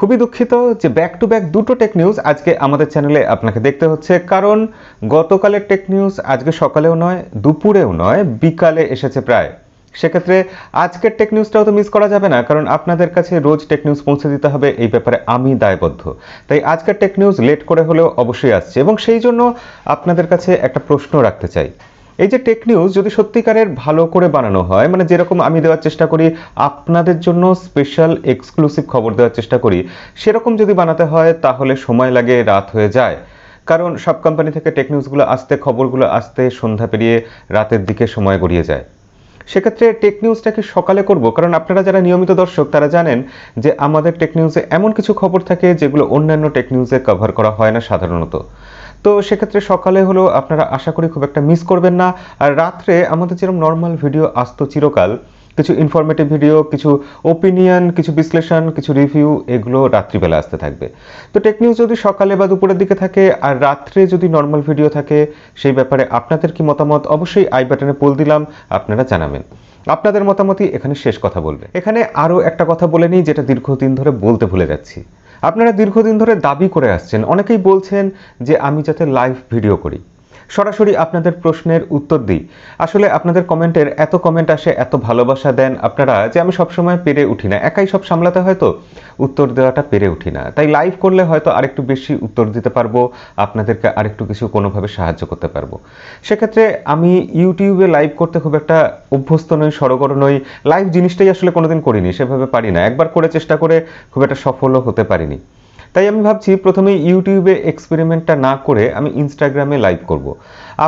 খুবই দুঃখিত যে ব্যাক টু ব্যাক দুটো টেক নিউজ আজকে আমাদের চ্যানেলে আপনাকে দেখতে হচ্ছে। কারণ গতকালের টেক নিউজ আজকে সকালেও নয়, দুপুরেও নয়, বিকালে এসেছে প্রায়। সেক্ষেত্রে আজকের টেক নিউজটাও তো মিস করা যাবে না, কারণ আপনাদের কাছে রোজ টেক নিউজ পৌঁছে দিতে হবে, এই ব্যাপারে আমি দায়বদ্ধ। তাই আজকের টেক নিউজ লেট করে হলেও অবশ্যই আসছে। এবং সেই জন্য আপনাদের কাছে একটা প্রশ্ন রাখতে চাই। এই যে টেক নিউজ যদি সত্যিকারের ভালো করে বানানো হয় মানে যেরকম আমি দেওয়ার চেষ্টা করি, আপনাদের জন্য স্পেশাল এক্সক্লুসিভ খবর দেওয়ার চেষ্টা করি, সেরকম যদি বানাতে হয় তাহলে সময় লাগে, রাত হয়ে যায়। কারণ সব কোম্পানি থেকে টেক নিউজগুলো আসতে, খবরগুলো আসতে, সন্ধ্যা পেরিয়ে রাতের দিকে সময় গড়িয়ে যায়। সেক্ষেত্রে টেক নিউজটাকে সকালে করব, কারণ আপনারা যারা নিয়মিত দর্শক, তারা জানেন যে আমাদের টেক নিউজে এমন কিছু খবর থাকে যেগুলো অন্যান্য টেক নিউজে কভার করা হয় না সাধারণত। তো সেক্ষেত্রে সকালে হলেও আপনারা আশা করি খুব একটা মিস করবেন না। আর রাত্রে আমাদের যেরকম নর্মাল ভিডিও আসতো চিরকাল, কিছু ইনফরমেটিভ ভিডিও কিছু ওপিনিয়ন কিছু বিশ্লেষণ, কিছু রিভিউ এগুলো রাত্রিবেলা আসতে থাকবে। তো টেক নিউজ যদি সকালে বা দুপুরের দিকে থাকে, আর রাত্রে যদি নর্মাল ভিডিও থাকে, সেই ব্যাপারে আপনাদের কি মতামত? অবশ্যই আই বাটনে পোল দিলাম, আপনারা জানাবেন। আপনাদের মতামতই এখানে শেষ কথা বলবে। এখানে আরও একটা কথা বলে নিই, যেটা দীর্ঘদিন ধরে বলতে ভুলে যাচ্ছি। আপনারা দীর্ঘদিন ধরে দাবি করে আসছেন। অনেকেই বলছেন যে আমি যাতে লাইভ ভিডিও করি। সরাসরি আপনাদের প্রশ্নের উত্তর দিই। আসলে আপনাদের কমেন্টের এত কমেন্ট আসে, এত ভালোবাসা দেন আপনারা যে আমি সবসময় পেরে উঠি না। একাই সব সামলাতে হয়তো উত্তর দেওয়াটা পেরে উঠি না। তাই লাইভ করলে হয়তো আরেকটু বেশি উত্তর দিতে পারব, আপনাদেরকে আরেকটু কিছু কোনোভাবে সাহায্য করতে পারব। সেক্ষেত্রে আমি ইউটিউবে লাইভ করতে খুব একটা অভ্যস্ত নই সরগর নই। লাইভ জিনিসটাই আসলে কোনোদিন করিনি, সেভাবে পারি না। একবার করে চেষ্টা করে খুব একটা সফলও হতে পারিনি। তাই আমি ভাবছি প্রথমে ইউটিউবে এক্সপেরিমেন্টটা না করে আমি ইনস্টাগ্রামে লাইভ করব।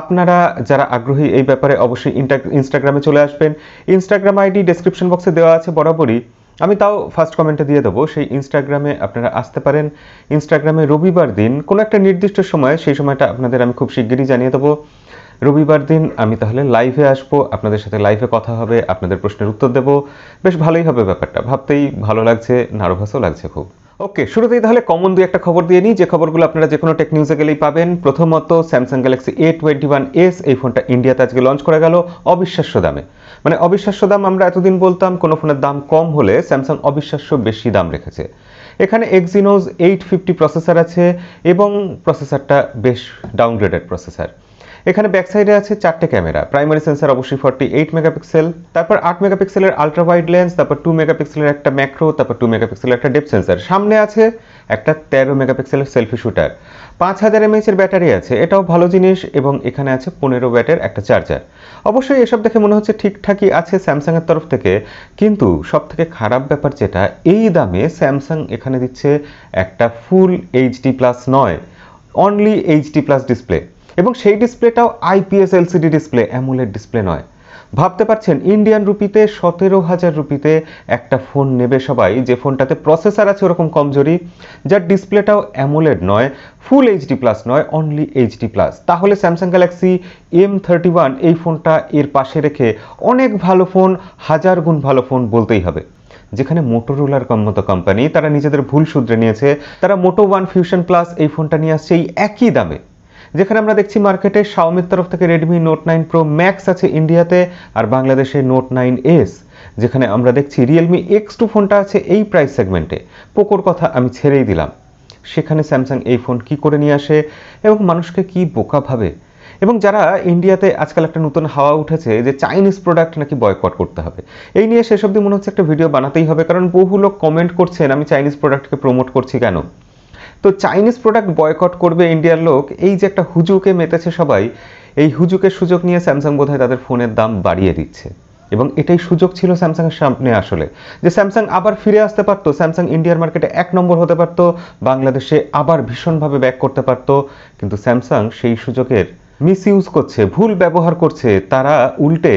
আপনারা যারা আগ্রহী এই ব্যাপারে অবশ্যই ইনস্টাগ্রামে চলে আসবেন। ইনস্টাগ্রাম আইডি ডেসক্রিপশন বক্সে দেওয়া আছে বরাবরই। আমি তাও ফার্স্ট কমেন্টে দিয়ে দেবো, সেই ইনস্টাগ্রামে আপনারা আসতে পারেন। ইনস্টাগ্রামে রবিবার দিন কোনো একটা নির্দিষ্ট সময়, সেই সময়টা আপনাদের আমি খুব শিগগিরই জানিয়ে দেবো। রবিবার দিন আমি তাহলে লাইভে আসব, আপনাদের সাথে লাইভে কথা হবে, আপনাদের প্রশ্নের উত্তর দেব। বেশ ভালোই হবে ব্যাপারটা, ভাবতেই ভালো লাগছে, নার্ভাসও লাগছে খুব। ওকে শুরুতেই তাহলে কমন দুই একটা খবর দিয়ে নিই। যে খবরগুলো আপনারা যে কোনো টেক নিউজে গেলেই পাবেন। প্রথমত Samsung Galaxy A twenty one S এই ফোনটা ইন্ডিয়াতে আজকে লঞ্চ করা গেল অবিশ্বাস্য দামে। মানে অবিশ্বাস্য দাম আমরা এতদিন বলতাম, কোনো ফোনের দাম কম হলে স্যামসাং অবিশ্বাস্য বেশি দাম রেখেছে। এখানে এক্সিনোজ এইট ফিফটি প্রসেসর আছে এবং প্রসেসরটা বেশ ডাউনগ্রেডেড প্রসেসর এখানে ব্যাক সাইডে আছে চারটে ক্যামেরা প্রাইমারি সেন্সার অবশ্যই ফর্টি এইট মেগাপিক্সেল তারপর আট মেগাপিক্সেলের আলট্রা ওয়াইড লেন্স তারপর টু মেগাপিক্সেলের একটা ম্যাক্রো তারপর টু মেগাপিক্সেলের একটা ডেপ সেন্সার সামনে আছে একটা তেরো মেগাপিক্সেলের সেলফি শুটার পাঁচ হাজার এমএইচ এর ব্যাটারি আছে, এটাও ভালো জিনিস, এবং এখানে আছে পনেরো ব্যাটের একটা চার্জার অবশ্যই এসব দেখে মনে হচ্ছে ঠিকঠাকই আছে স্যামসাংয়ের তরফ থেকে, কিন্তু সব থেকে খারাপ ব্যাপার যেটা, এই দামে স্যামসাং এখানে দিচ্ছে একটা ফুল এইচডি প্লাস নয় অনলি এইচডি প্লাস ডিসপ্লে এবং সেই ডিসপ্লেটাও IPS LCD display AMOLED display নয়। ভাবতে পারছেন, ইন্ডিয়ান রুপিতে সতেরো হাজার রুপিতে একটা ফোন নেবে সবাই। যে ফোনটাতে প্রসেসর আছে ওরকম কমজোরি যার ডিসপ্লেটাও অ্যামোলেড নয়, ফুল এইচডি প্লাস নয় অনলি এইচডি প্লাস। তাহলে Samsung Galaxy M thirty one এই ফোনটা এর পাশে রেখে অনেক ভালো ফোন, হাজার গুণ ভালো ফোন বলতেই হবে। যেখানে মোটোরোলার মতো কোম্পানি তারা নিজেদের ভুল শুধরে নিয়েছে। তারা মোটো ওয়ান ফিউশন প্লাস এই ফোনটা নিয়ে আসছে এই একই দামে। যেখানে আমরা দেখছি মার্কেটে শাওমির তরফ থেকে Redmi Note nine pro max আছে ইন্ডিয়াতে আর বাংলাদেশে নোট নাইন এস যেখানে আমরা দেখছি রিয়েলমি এক্স টু ফোনটা আছে এই প্রাইস সেগমেন্টে পোকোর কথা আমি ছেড়েই দিলাম। সেখানে স্যামসাং এই ফোন কি করে নিয়ে আসে এবং মানুষকে কি বোকা ভাবে? এবং যারা ইন্ডিয়াতে আজকাল একটা নতুন হাওয়া উঠেছে যে চাইনিজ প্রোডাক্ট নাকি বয়কট করতে হবে, এই নিয়ে শেষ অব্দি মনে হচ্ছে একটা ভিডিও বানাতেই হবে, কারণ বহু লোক কমেন্ট করছেন, আমি চাইনিজ প্রোডাক্টকে প্রমোট করছি কেন? তো চাইনিজ প্রোডাক্ট বয়কট করবে ইন্ডিয়ার লোক, এই যে একটা হুজুকে মেতেছে সবাই, এই হুজুকের সুযোগ নিয়ে স্যামসাং বোধহয় তাদের ফোনের দাম বাড়িয়ে দিচ্ছে। এবং এটাই সুযোগ ছিল স্যামসাংয়ের সামনে আসলে। যে স্যামসাং আবার ফিরে আসতে পারতো স্যামসাং ইন্ডিয়ার মার্কেটে এক নম্বর হতে পারতো, বাংলাদেশে আবার ভীষণভাবে ব্যাক করতে পারতো, কিন্তু স্যামসাং সেই সুযোগের মিস ইউজ করছে, ভুল ব্যবহার করছে, তারা উল্টে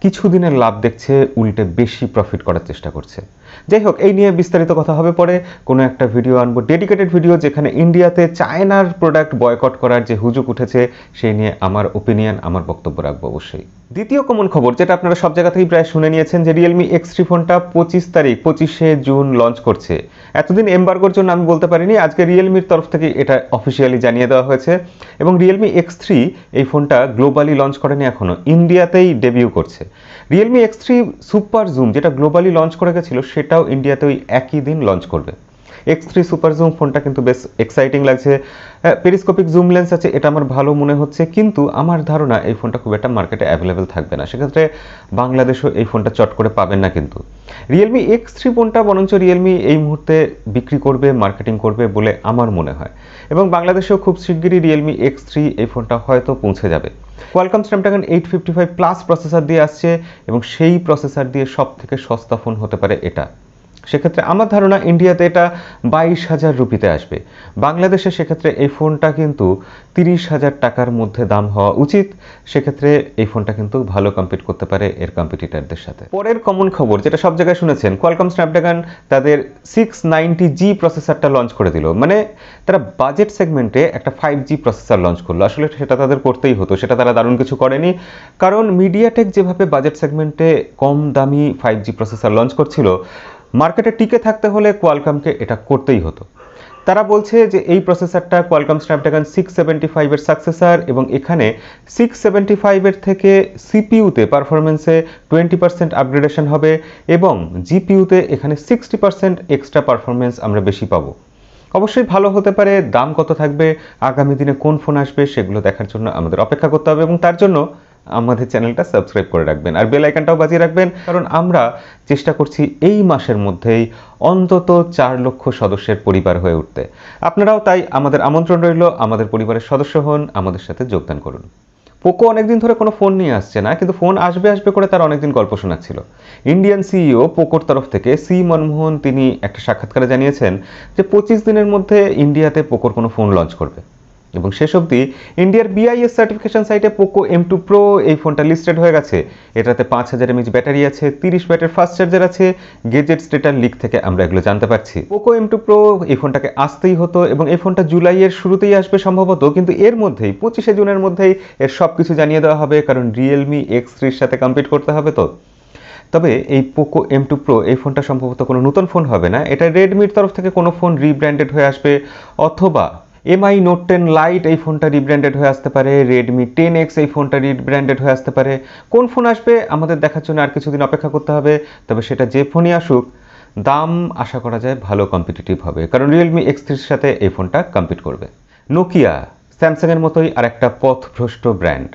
কিছুদিনের লাভ দেখছে, উল্টে বেশি প্রফিট করার চেষ্টা করছে। যাই হোক, এই নিয়ে বিস্তারিত কথা হবে পরে। কোনো একটা ভিডিও আনব। ডেডিকেটেড ভিডিও যেখানে ইন্ডিয়াতে চায়নার প্রোডাক্ট বয়কট করার যে হুজুক উঠেছে, সেই নিয়ে আমার ওপিনিয়ন আমার বক্তব্য রাখব অবশ্যই। দ্বিতীয় কমন খবর, যেটা আপনারা সব জায়গা থেকেই প্রায় শুনে নিয়েছেন, যে রিয়েলমি এক্স থ্রি ফোনটা পঁচিশ তারিখ, পঁচিশে জুন লঞ্চ করছে। এতদিন এম্বার্গোর জন্য আমি বলতে পারিনি, আজকে রিয়েলমির তরফ থেকে এটা অফিসিয়ালি জানিয়ে দেওয়া হয়েছে। এবং রিয়েলমি এক্স থ্রি এই ফোনটা গ্লোবালি লঞ্চ করেনি এখনও ইন্ডিয়াতেই ডেবিউ করছে। Realme X three super zoom যেটা গ্লোবালি লঞ্চ করে গেছিল সেটাও ইন্ডিয়াতে ওই একই দিন লঞ্চ করবে। এক্স থ্রি সুপার জুম ফোনটা কিন্তু বেশ এক্সাইটিং লাগছে। পেরিস্কোপিক জুম লেন্স আছে, এটা আমার ভালো মনে হচ্ছে, কিন্তু আমার ধারণা এই ফোনটা খুব একটা মার্কেটে অ্যাভেলেবেল থাকবে না। সেক্ষেত্রে বাংলাদেশও এই ফোনটা চট করে পাবেন না কিন্তু। রিয়েলমি এক্স থ্রি ফোনটা বরঞ্চ রিয়েলমি এই মুহূর্তে বিক্রি করবে মার্কেটিং করবে বলে আমার মনে হয়। এবং বাংলাদেশেও খুব শিগগিরই রিয়েলমি এক্স থ্রি এই ফোনটা হয়তো পৌঁছে যাবে। Qualcomm Snapdragon eight fifty five plus processor দিয়ে আসছে এবং সেই প্রসেসর দিয়ে সব থেকে সস্তা ফোন হতে পারে এটা। সেক্ষেত্রে আমার ধারণা ইন্ডিয়াতে এটা বাইশ হাজার রুপিতে আসবে। বাংলাদেশে সেক্ষেত্রে এই ফোনটা কিন্তু তিরিশ হাজার টাকার মধ্যে দাম হওয়া উচিত। সেক্ষেত্রে এই ফোনটা কিন্তু ভালো কম্পিট করতে পারে এর কম্পিটিটারদের সাথে। পরের কমন খবর যেটা সব জায়গায় শুনেছেন কোয়ালকম স্ন্যাপড্রাগন তাদের সিক্স নাইনটি জি প্রসেসরটা লঞ্চ করে দিল। মানে তারা বাজেট সেগমেন্টে একটা ফাইভ জি প্রসেসর লঞ্চ করল। আসলে সেটা তাদের করতেই হতো, সেটা তারা দারুণ কিছু করেনি। কারণ মিডিয়াটেক যেভাবে বাজেট সেগমেন্টে কম দামি ফাইভ জি প্রসেসর লঞ্চ করছিল মার্কেটে টিকে থাকতে হলে কোয়ালকামকে এটা করতেই হতো। তারা বলছে যে এই প্রসেসরটা কোয়ালকম, স্ন্যাপড্রাগন সিক্স সেভেন্টি ফাইভের সাকসেসার এবং এখানে সিক্স সেভেন্টি ফাইভের থেকে সিপিইউতে পারফরমেন্সে টোয়েন্টি পার্সেন্ট আপগ্রেডেশন হবে এবং জিপিইউতে এখানে সিক্সটি পার্সেন্ট এক্সট্রা পারফরমেন্স আমরা বেশি পাবো। অবশ্যই ভালো হতে পারে, দাম কত থাকবে, আগামী দিনে কোন ফোন আসবে সেগুলো দেখার জন্য আমাদের অপেক্ষা করতে হবে এবং তার জন্য আমাদের চ্যানেলটা সাবস্ক্রাইব করে রাখবেন আর বেল আইকনটাও বাজিয়ে রাখবেন। কারণ আমরা চেষ্টা করছি এই মাসের মধ্যেই অন্তত চার লক্ষ সদস্যের পরিবার হয়ে উঠতে। আপনারাও তাই আমাদের আমন্ত্রণ রইল, আমাদের পরিবারের সদস্য হন, আমাদের সাথে যোগদান করুন। পোকো অনেকদিন ধরে কোনো ফোন নিয়ে আসছে না, কিন্তু ফোন আসবে আসবে করে তার অনেকদিন গল্প শোনাচ্ছিল। ইন্ডিয়ান সিইও পোকোর তরফ থেকে সি মনমোহন তিনি একটা সাক্ষাৎকারে জানিয়েছেন যে পঁচিশ দিনের মধ্যে ইন্ডিয়াতে পোকোর কোনো ফোন লঞ্চ করবে। এবং শেষ অবধি ইন্ডিয়ার বিআইএস সার্টিফিকেশন সাইটে পোকো এম টু প্রো এই ফোনটা লিস্টেড হয়ে গেছে। এটাতে পাঁচ হাজার এমএচ ব্যাটারি আছে, তিরিশ ব্যাটের ফাস্ট চার্জার আছে গেজেট স্টেটার লিক থেকে আমরা এগুলো জানতে পারছি। পোকো এম টু প্রো এই ফোনটাকে আসতেই হতো এবং এই ফোনটা জুলাইয়ের শুরুতেই আসবে সম্ভবত, কিন্তু এর মধ্যেই, পঁচিশে জুনের মধ্যেই এর সব কিছু জানিয়ে দেওয়া হবে, কারণ রিয়েলমি এক্স থ্রির সাথে কম্পিট করতে হবে তো। তবে এই পোকো এম টু প্রো এই ফোনটা সম্ভবত কোনো নতুন ফোন হবে না। এটা রেডমির তরফ থেকে কোনো ফোন রিব্র্যান্ডেড হয়ে আসবে, অথবা এমআই নোট টেন লাইট এই ফোনটা রিব্র্যান্ডেড হয়ে আসতে পারে। রেডমি টেন এক্স এই ফোনটা রিব্র্যান্ডেড হয়ে আসতে পারে। কোন ফোন আসবে আমাদের দেখার জন্য আর কিছুদিন অপেক্ষা করতে হবে, তবে সেটা যে ফোনই আসুক, দাম আশা করা যায় ভালো কম্পিটিটিভ হবে, কারণ রিয়েলমি এক্স থ্রির সাথে এই ফোনটা কম্পিট করবে। নোকিয়া স্যামসাংয়ের মতোই আর একটা পথভ্রষ্ট ব্র্যান্ড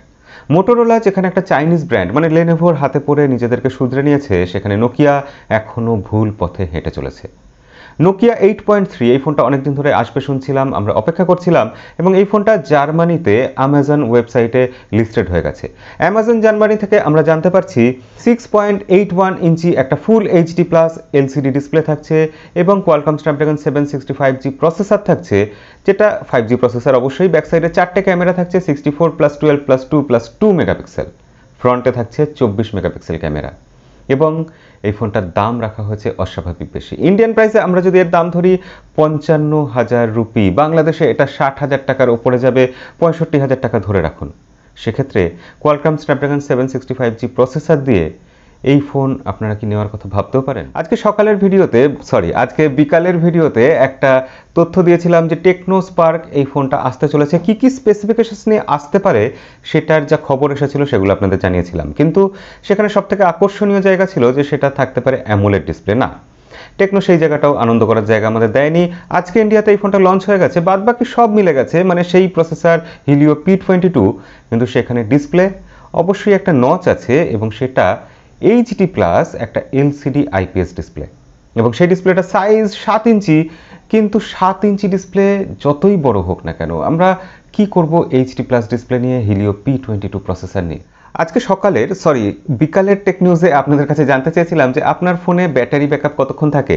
মোটোরোলা যেখানে একটা চাইনিজ ব্র্যান্ড মানে লেনেভোর হাতে পড়ে নিজেদেরকে শুধরে নিয়েছে, সেখানে নোকিয়া এখনও ভুল পথে হেঁটে চলেছে। নোকিয়া এইট পয়েন্ট থ্রি এই ফোনটা অনেকদিন ধরে আসবে শুনছিলাম, আমরা অপেক্ষা করছিলাম, এবং এই ফোনটা জার্মানিতে অ্যামাজন ওয়েবসাইটে লিস্টেড হয়ে গেছে। অ্যামাজন জার্মানি থেকে আমরা জানতে পারছি six point eight one inch একটা full HD plus LCD display থাকছে, এবং Qualcomm Snapdragon seven sixty five G processor থাকছে, যেটা ফাইভ জি প্রসেসর অবশ্যই ব্যাক সাইডে চারটে ক্যামেরা থাকছে sixty four plus twelve plus two plus two megapixel ফ্রন্টে থাকছে চব্বিশ মেগাপিক্সেল ক্যামেরা এবং এই ফোনটার দাম রাখা হয়েছে অস্বাভাবিক বেশি। ইন্ডিয়ান প্রাইসে আমরা যদি এর দাম ধরি, পঞ্চান্ন হাজার রুপি। বাংলাদেশে এটা ষাট হাজার টাকার ওপরে যাবে, পঁয়ষট্টি হাজার টাকা ধরে রাখুন। সেক্ষেত্রে Qualcomm Snapdragon seven sixty five G processor দিয়ে এই ফোন আপনারা কি নেওয়ার কথা ভাবতেও পারেন? আজকে সকালের ভিডিওতে সরি আজকে বিকালের ভিডিওতে একটা তথ্য দিয়েছিলাম যে টেকনো স্পার্ক এই ফোনটা আসতে চলেছে। কি কি স্পেসিফিকেশনস নিয়ে আসতে পারে সেটার যা খবর এসেছিল সেগুলো আপনাদের জানিয়েছিলাম। কিন্তু সেখানে সবথেকে আকর্ষণীয় জায়গা ছিল যে সেটা থাকতে পারে অ্যামোলেড ডিসপ্লে না। টেকনো সেই জায়গাটাও আনন্দ করার জায়গা আমাদের দেয়নি। আজকে ইন্ডিয়াতে এই ফোনটা লঞ্চ হয়ে গেছে বাদ বাকি সব মিলে গেছে মানে সেই processor Helio P twenty two কিন্তু সেখানে ডিসপ্লে অবশ্যই একটা নচ আছে এবং সেটা এইচডি প্লাস একটা এলসিডি আইপিএস ডিসপ্লে এবং সেই ডিসপ্লেটা সাইজ সাত ইঞ্চি, কিন্তু সাত ইঞ্চি ডিসপ্লে যতই বড় হোক না কেন, আমরা কি করব এইচডি প্লাস ডিসপ্লে নিয়ে Helio P twenty two processor নিয়ে? আজকে সকালের সরি বিকালের টেক নিউজে আপনাদের কাছে জানতে চেয়েছিলাম যে আপনার ফোনে ব্যাটারি ব্যাকআপ কতক্ষণ থাকে?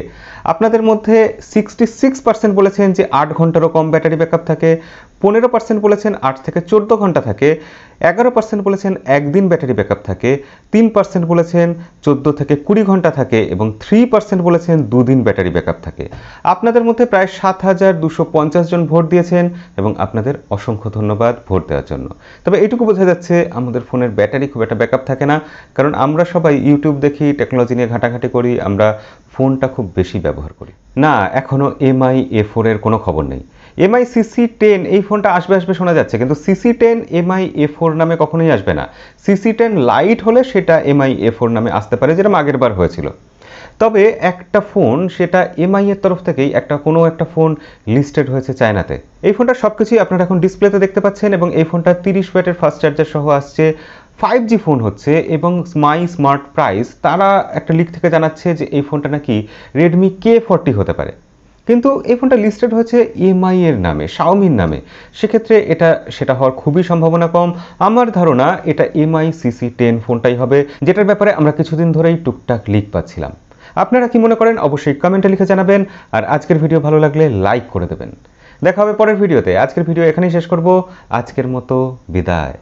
আপনাদের মধ্যে সিক্সটি সিক্স পার্সেন্ট বলেছেন যে আট ঘন্টারও কম ব্যাটারি ব্যাকআপ থাকে। পনেরো পার্সেন্ট বলেছেন, আট থেকে চোদ্দ ঘণ্টা থাকে। এগারো পার্সেন্ট বলেছেন, একদিন ব্যাটারি ব্যাকআপ থাকে। তিন পার্সেন্ট বলেছেন, চোদ্দ থেকে কুড়ি ঘণ্টা থাকে এবং থ্রি পার্সেন্ট বলেছেন, দুদিন ব্যাটারি ব্যাকআপ থাকে। আপনাদের মধ্যে প্রায় সাত হাজার দুশো পঞ্চাশ জন ভোট দিয়েছেন এবং আপনাদের অসংখ্য ধন্যবাদ ভোট দেওয়ার জন্য। তবে এটুকু বোঝা যাচ্ছে, আমাদের ফোনের ব্যাটারি খুব একটা ব্যাকআপ থাকে না। কারণ আমরা সবাই ইউটিউব দেখি, টেকনোলজি নিয়ে ঘাটাঘাটি করি, আমরা ফোনটা খুব বেশি ব্যবহার করি। না এখনও এমআই এ ফোরের কোনো খবর নেই। এমআই সিসি টেন এই ফোনটা আসবে আসবে শোনা যাচ্ছে। কিন্তু CC ten Mi A four নামে কখনোই আসবে না। সিসি টেন লাইট হলে সেটা এমআই এ ফোর নামে আসতে পারে, যেরকম আগের বার হয়েছিল। তবে একটা ফোন সেটা এমআই এর তরফ থেকেই একটা, কোনো একটা ফোন লিস্টেড হয়েছে চায়নাতে। এই ফোনটা সব কিছুই আপনারা এখন ডিসপ্লেতে দেখতে পাচ্ছেন এবং এই ফোনটা তিরিশ ওয়াটের ফাস্ট চার্জার সহ আসছে। ফাইভ জি ফোন হচ্ছে এবং মাই স্মার্ট প্রাইস তারা একটা লিক থেকে জানাচ্ছে যে এই ফোনটা নাকি রেডমি কে ফর্টি হতে পারে। কিন্তু এই ফোনটা লিস্টেড হয়েছে এমআই এর নামে শাওমির নামে। সেক্ষেত্রে এটা, সেটা হওয়ার খুবই সম্ভাবনা কম। আমার ধারণা এটা এমআই সিসি টেন ফোনটাই হবে, যেটার ব্যাপারে আমরা কিছুদিন ধরেই টুকটাক লিক পাচ্ছিলাম। আপনারা কি মনে করেন, অবশ্যই কমেন্টে লিখে জানাবেন, আর আজকের ভিডিও ভালো লাগলে লাইক করে দেবেন। দেখা হবে পরের ভিডিওতে আজকের ভিডিও এখানেই শেষ করব। আজকের মতো বিদায়।